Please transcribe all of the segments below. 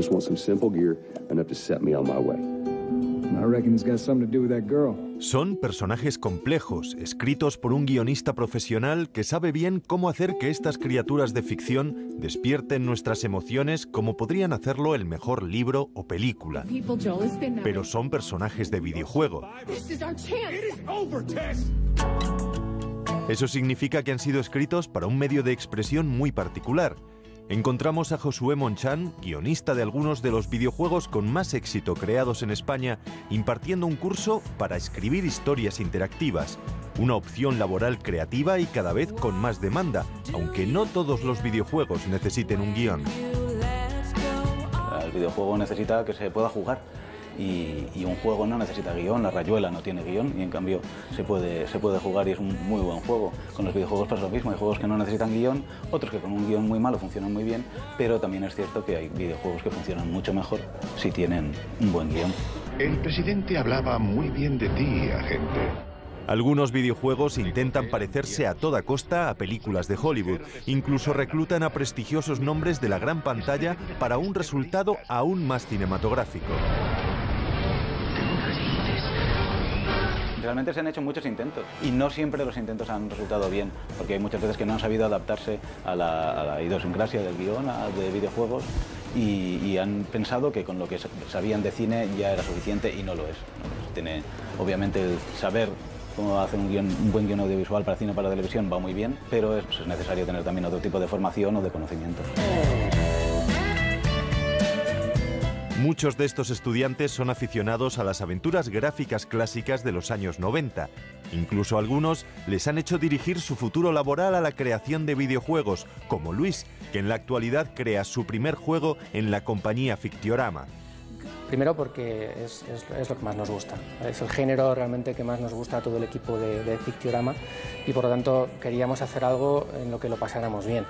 just want some simple gear enough to set me on my way. I reckon it's got something to do with that girl. Son personajes complejos, escritos por un guionista profesional que sabe bien cómo hacer que estas criaturas de ficción despierten nuestras emociones como podrían hacerlo el mejor libro o película. Pero son personajes de videojuego. Eso significa que han sido escritos para un medio de expresión muy particular. Encontramos a Josué Monchan, guionista de algunos de los videojuegos con más éxito creados en España, impartiendo un curso para escribir historias interactivas, una opción laboral creativa y cada vez con más demanda, aunque no todos los videojuegos necesiten un guion. El videojuego necesita que se pueda jugar y, un juego no necesita guion, la rayuela no tiene guion y en cambio se puede, se puede jugar y es un muy buen juego. Con los videojuegos pasa lo mismo, hay juegos que no necesitan guion, otros que con un guion muy malo funcionan muy bien, pero también es cierto que hay videojuegos que funcionan mucho mejor si tienen un buen guion. El presidente hablaba muy bien de ti, agente. Algunos videojuegos intentan parecerse a toda costa a películas de Hollywood. Incluso reclutan a prestigiosos nombres de la gran pantalla para un resultado aún más cinematográfico. Realmente se han hecho muchos intentos y no siempre los intentos han resultado bien, porque hay muchas veces que no han sabido adaptarse a la, idiosincrasia del guion, de videojuegos, y, han pensado que con lo que sabían de cine ya era suficiente y no lo es. Tiene, obviamente, el saber cómo hacer un, buen guion audiovisual para cine o para televisión va muy bien, pero es, es necesario tener también otro tipo de formación o de conocimiento. Muchos de estos estudiantes son aficionados a las aventuras gráficas clásicas de los años 90. Incluso algunos les han hecho dirigir su futuro laboral a la creación de videojuegos, como Luis, que en la actualidad crea su primer juego en la compañía Fictiorama. Primero porque es, lo que más nos gusta, es el género realmente que más nos gusta a todo el equipo de, de Fictiorama y por lo tanto queríamos hacer algo en lo que lo pasáramos bien.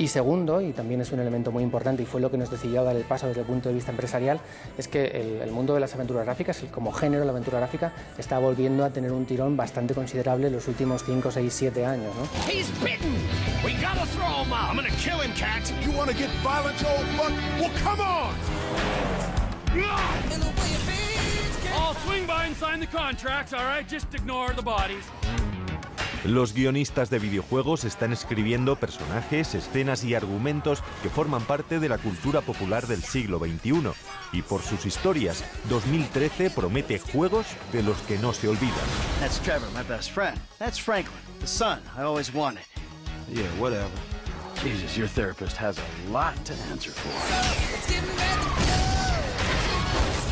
Y segundo, y también es un elemento muy importante y fue lo que nos decidió dar el paso desde el punto de vista empresarial, es que el, mundo de las aventuras gráficas, como género la aventura gráfica, está volviendo a tener un tirón bastante considerable en los últimos 5, 6, 7 años. ¿no? Swing by and sign the contracts, all right? Just ignore the bodies. Los guionistas de videojuegos están escribiendo personajes, escenas y argumentos que forman parte de la cultura popular del siglo XXI. Y por sus historias, 2013 promete juegos de los que no se olvidan. That's Trevor, my best friend. That's Franklin, the son I always wanted. Yeah, whatever. Jesus, your therapist has a lot to answer for. Let's go.